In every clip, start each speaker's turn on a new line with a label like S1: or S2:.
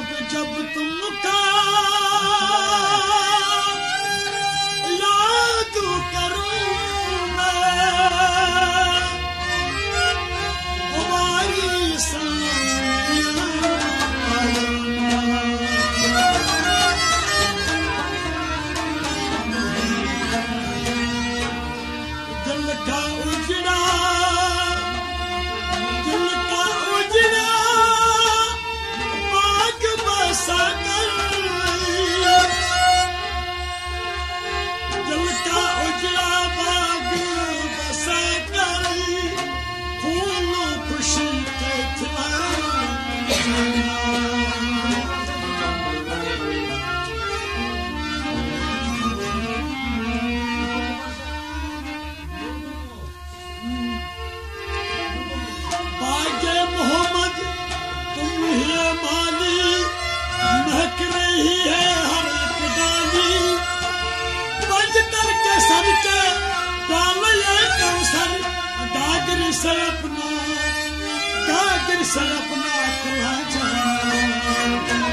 S1: جب تم کا सबके पावले कौशल डागर से अपना डागर से अपना खुला जाना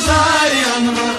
S2: zari anma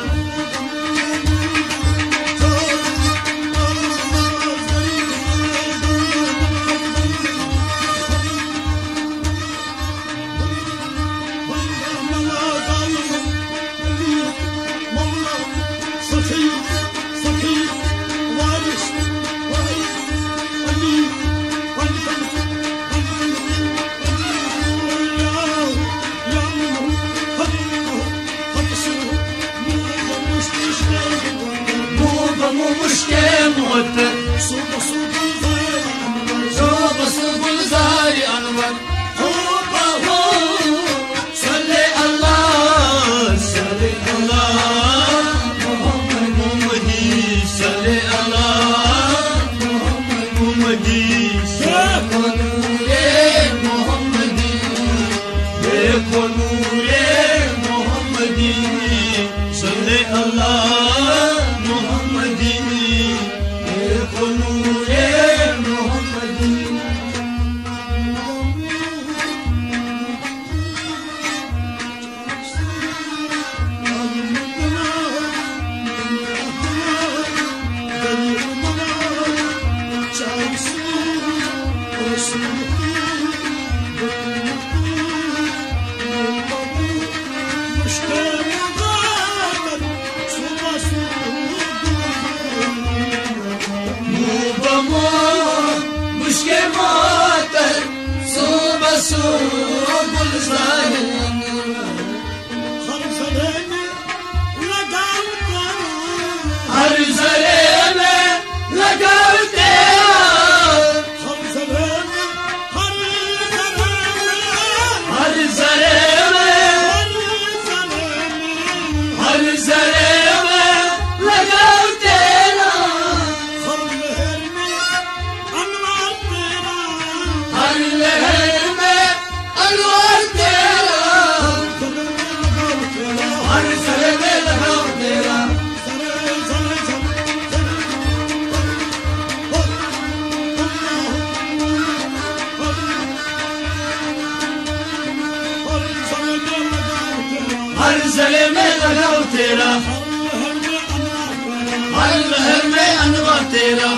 S2: تیرا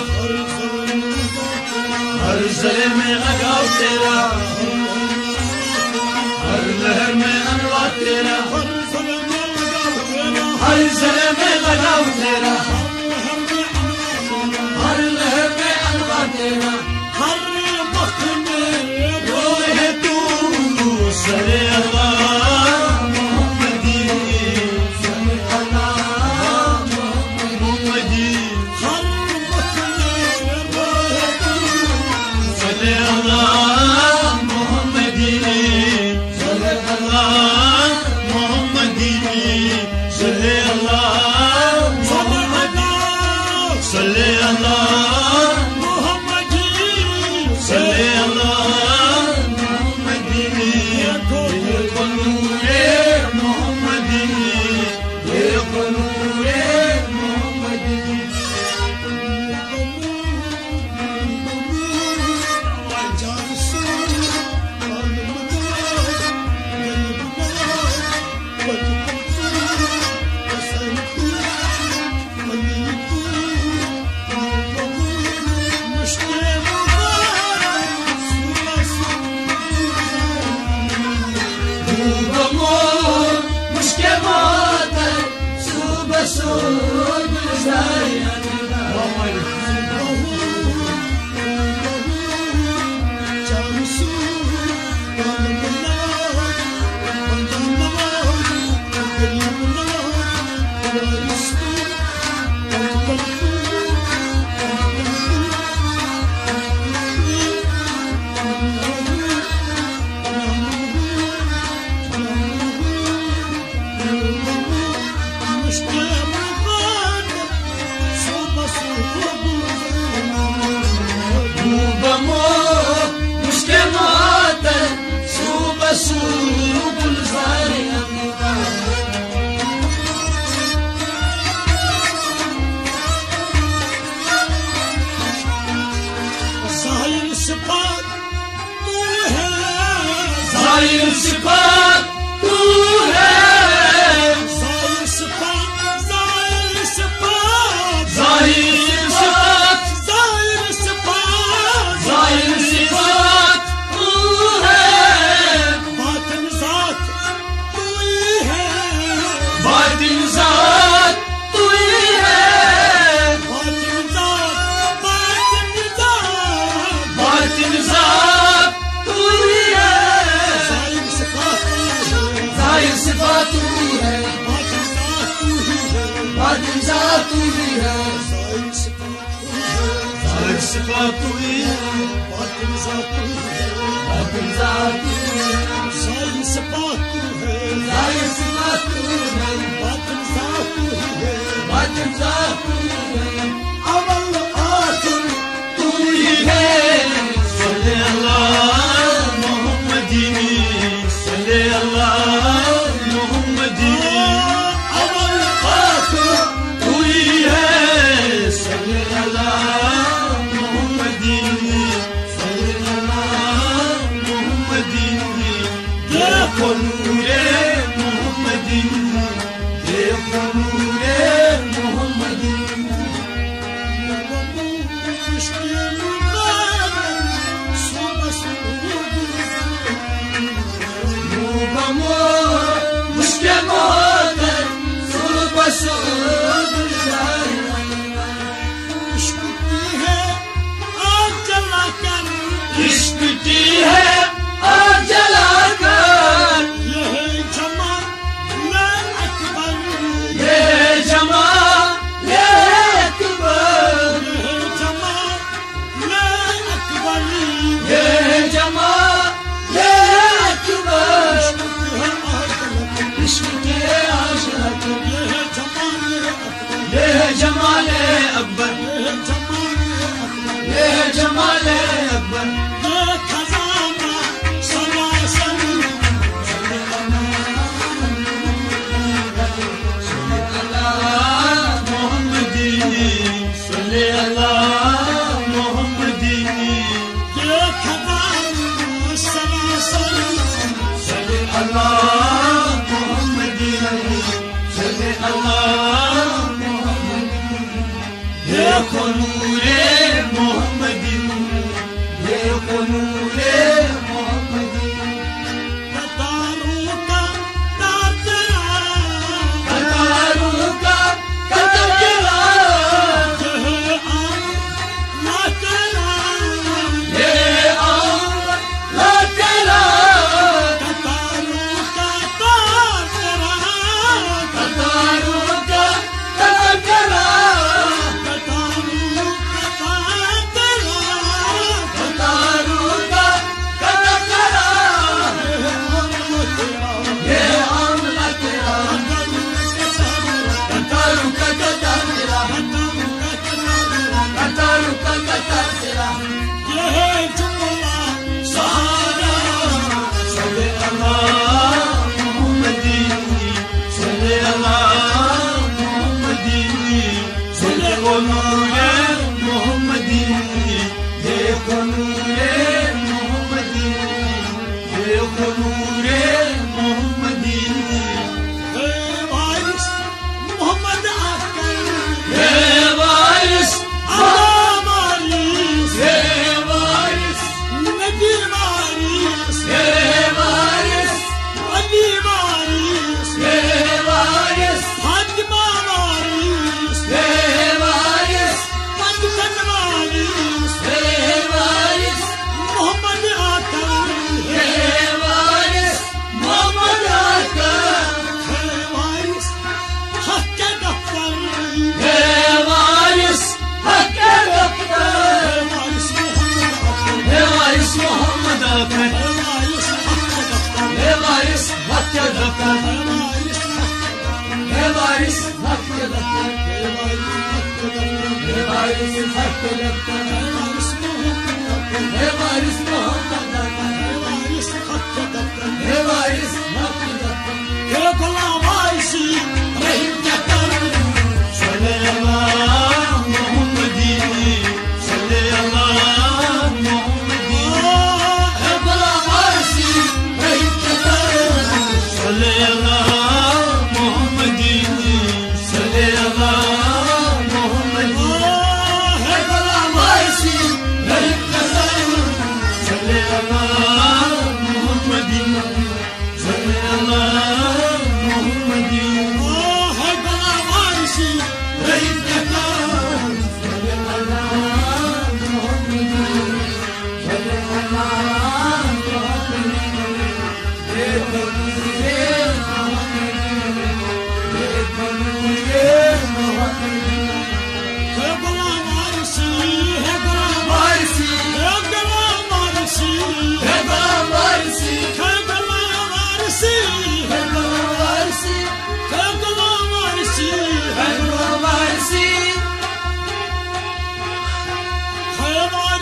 S1: ہر
S2: لگاؤ تیرا ہر لہر لگاؤ تیرا down the
S1: Christmas.
S2: principal. tu virá
S1: Sai que se pato irá Sai que
S2: se pato irá
S1: Pato nos atu
S2: irá
S1: Sai que se pato irá
S2: Sai que se pato irá
S1: Pato nos atu irá
S2: Pato nos atu irá مٹی ہے اور جلا کر
S1: یہ جمع اکبر
S2: یہ جمع اکبر
S1: یہ جمع اکبر
S2: یہ جمع اکبر یہ جمال اکبر یہ جمال Gracias.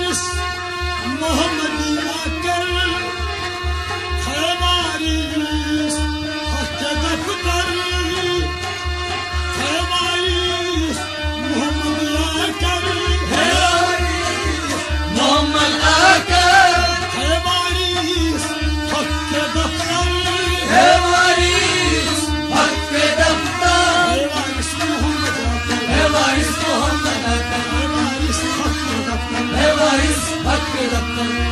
S1: Muhammad.
S2: だったね。